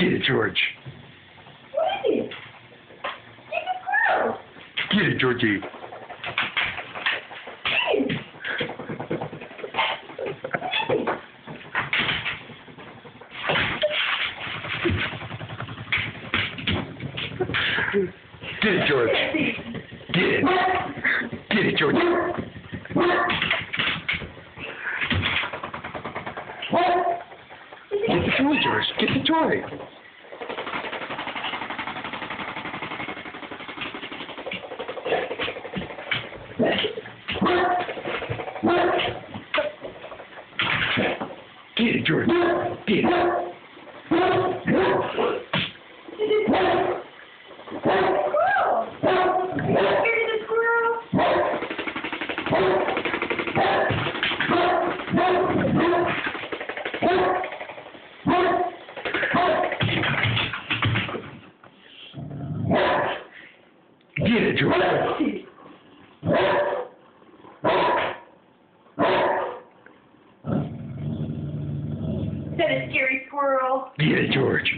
Get it, George. What is it? Get the squirrel. Get it, Georgie. It. Get it, George. Get it. Get it, George. Get the toy, George. Get the toy. Get it, George. Get it. Squirrel. Squirrel. Get it, George. Is that a scary squirrel? It, George.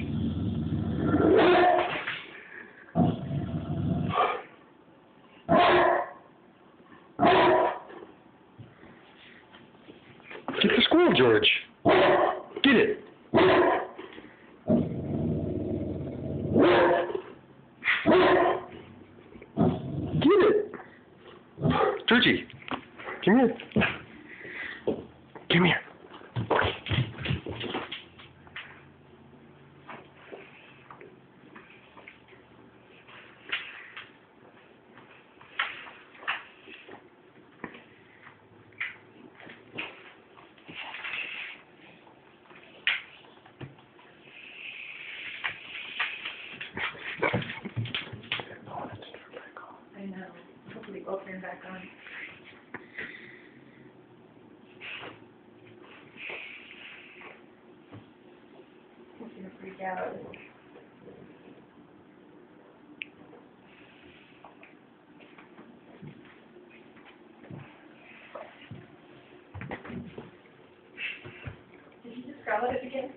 Get the squirrel, George. Get it. Get it. Georgie, come here. Come here. I know. Hopefully we'll turn back on. He's gonna freak out. Did you grab it again?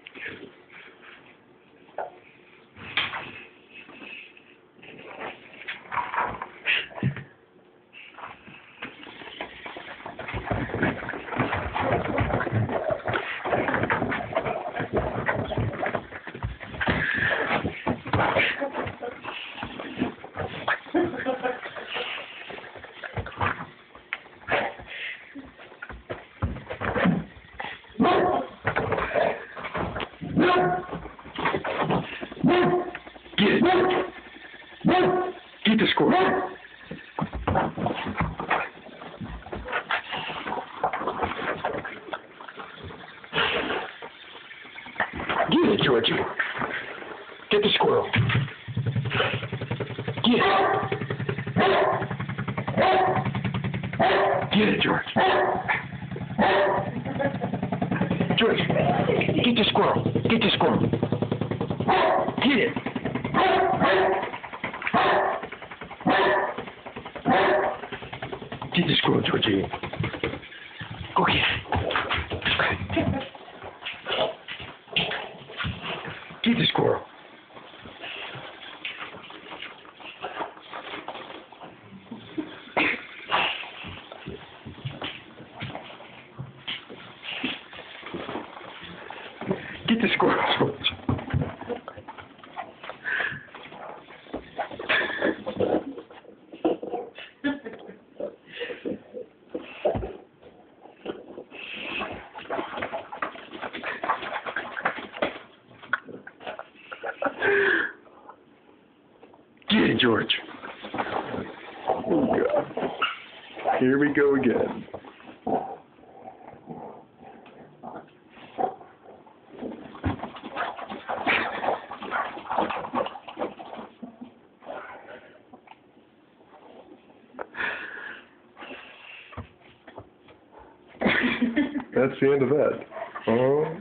Get it. The squirrel. Get it, Georgie. Get the squirrel. Get it. Get it, George. George, get the squirrel. Get the squirrel. Get it. Get the squirrel, Georgie. Go get it. Get the squirrel. Get the Get it, George. Oh, God. Here we go again. That's the end of that. Oh.